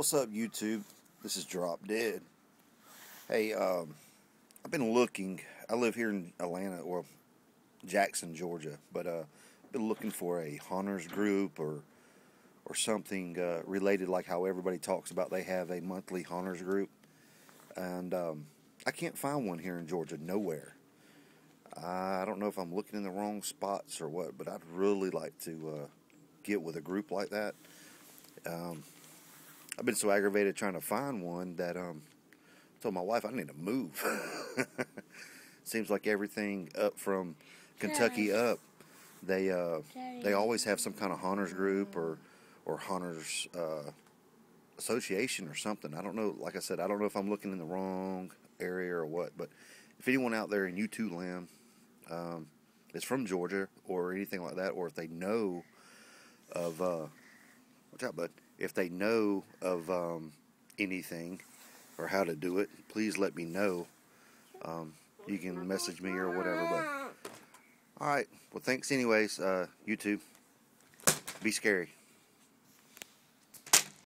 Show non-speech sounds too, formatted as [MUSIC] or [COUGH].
What's up, YouTube? This is Drop Dead. Hey, um, I've been looking. I live here in Atlanta, or Jackson, Georgia, but uh, been looking for a haunters group or or something uh, related, like how everybody talks about they have a monthly haunters group, and um, I can't find one here in Georgia. Nowhere. I don't know if I'm looking in the wrong spots or what, but I'd really like to uh, get with a group like that. Um, I've been so aggravated trying to find one that um, I told my wife I need to move. [LAUGHS] Seems like everything up from Kentucky up, they uh, they always have some kind of haunters group or or haunters uh, association or something. I don't know. Like I said, I don't know if I'm looking in the wrong area or what. But if anyone out there in YouTube land um, is from Georgia or anything like that, or if they know of uh, watch out, bud if they know of um, anything or how to do it, please let me know. Um, you can message me or whatever. But all right, well, thanks anyways. Uh, YouTube, be scary.